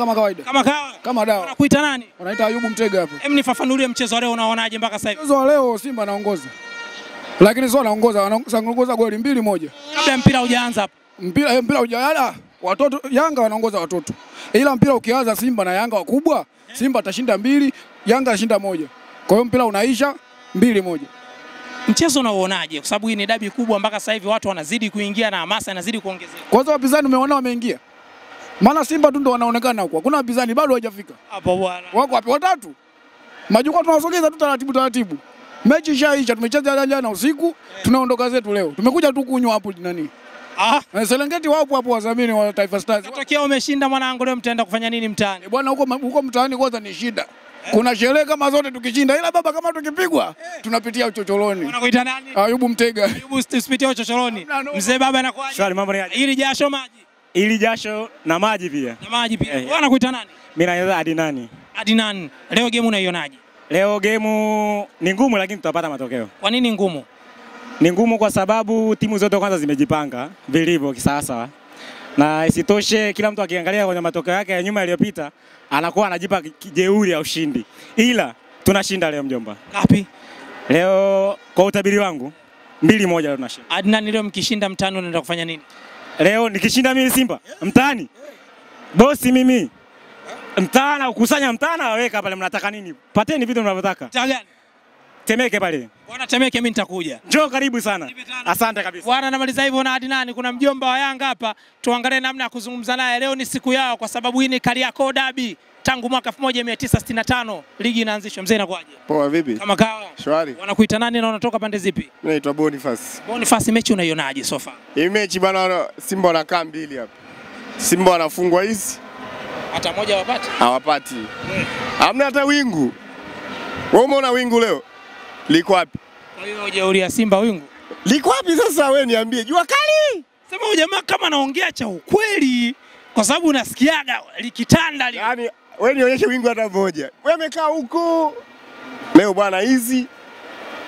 kama kawaida, Kama kawa. kama dawa. Unakuita nani? Unaita Ayubu Mtega hapo. Hem, nifafanulie mchezo wa leo unaonaje mpaka sasa hivi? Mchezo wa leo Simba anaongoza, lakini sio anaongoza, anaongoza goli mbili moja. Kabla mpira hujaanza hapo. Mpira eh, mpira hujaanza. watoto Yanga wanaongoza watoto, ila mpira ukianza Simba na Yanga wakubwa, Simba atashinda mbili, Yanga atashinda moja. Kwa hiyo mpira unaisha mbili moja. Mchezo unaonaje? Kwa sababu hii ni dabi kubwa mpaka sasa hivi watu wanazidi kuingia na hamasa inazidi kuongezeka. Kwanza wapinzani umeona wameingia, maana Simba tu ndo wanaonekana huko, hakuna wapinzani bado hawajafika. Hapo bwana. Wako wapi? Watatu. Majukwaa tunawasogeza tu taratibu taratibu. Mechi ishaisha, tumecheza jana jana usiku, tunaondoka zetu leo. Tumekuja tu kunywa hapo nani. Ah, Serengeti wapo hapo wadhamini wa Taifa Stars. Natokea umeshinda mwanangu leo mtaenda kufanya nini mtaani? Eh, Bwana huko huko mtaani kwanza ni shida. Kuna sherehe kama zote tukishinda, ila baba kama tukipigwa tunapitia uchochoroni. Unakuita nani? Ayubu Mtega. Ayubu usipitie uchochoroni. Mzee baba anakuaje? Shwari, mambo ni aje? Ili jasho maji Ili jasho na maji pia. na maji pia. Wewe anakuita nani? Mimi naitwa Adinani. Adinani, Leo game unaionaje? Leo game ni ngumu, lakini tutapata matokeo. Kwa nini ngumu? Ni ngumu kwa sababu timu zote kwanza zimejipanga vilivyo kisasa, na isitoshe kila mtu akiangalia kwenye matokeo yake ya nyuma yaliyopita anakuwa anajipa jeuri ya ushindi, ila tunashinda leo mjomba. Ngapi? Leo kwa utabiri wangu mbili moja leo tunashinda. Adnan, leo mkishinda mtano unaenda kufanya nini? Leo nikishinda mimi Simba mtaani, bosi mimi mtaana ukusanya mtaana waweka pale, mnataka nini? Pateni vitu mnavyotaka. Temeke pale. Bwana Temeke, mimi nitakuja. Njoo karibu sana. Asante kabisa. Bwana, namaliza hivyo na Adinani. Kuna mjomba wa Yanga hapa, tuangalie namna ya kuzungumza naye. Leo ni siku yao, kwa sababu hii ni Kariakoo Derby tangu mwaka 1965 ligi inaanzishwa. Mzee, inakuaje? Poa vipi? Kama kawa Shwari. wanakuita nani na unatoka pande zipi? Mimi naitwa Boniface. Boniface, mechi unaionaje so far? Hii mechi bana Simba wanakaa mbili hapa. Simba wanafungwa hizi Hata moja hawapati, hawapati. Hamna hata wingu. Wewe umeona wingu leo? Liko wapi? Kwa hiyo jeuri ya Simba wingu. Liko wapi sasa wewe niambie? Jua kali. Sema huyu jamaa kama anaongea cha ukweli, kwa sababu unasikiaga likitanda li... Yaani wewe nionyeshe wingu hata moja. Wewe umekaa huko. Leo bwana hizi.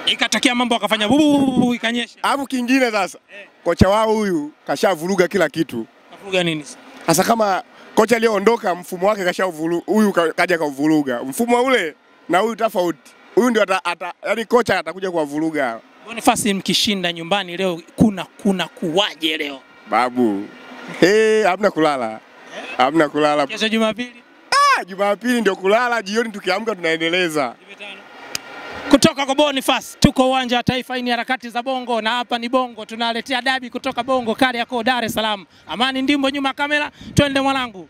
ikatokea mambo akafanya bubu ikanyesha. Alafu kingine sasa. Kocha wao huyu kashavuruga kila kitu. Kavuruga nini? Sasa kama kocha aliyoondoka mfumo wake kashavuruga, huyu kaja kauvuruga. Mfumo ule na huyu tofauti. Huyu ndio ata, ata yani kocha atakuja kuwavuruga. Boniface, mkishinda nyumbani leo kuna kuna kuwaje leo? Babu. Hey, hamna kulala. Hamna kulala. Kesho Jumapili Ah, Jumapili ndio kulala, jioni tukiamka tunaendeleza. kutoka kwa Boniface, tuko uwanja wa Taifa. Hii ni harakati za Bongo na hapa ni Bongo, tunaletea dabi kutoka Bongo, Kariakoo, Dar es Salaam. Amani Ndimbo nyuma ya kamera, twende mwanangu.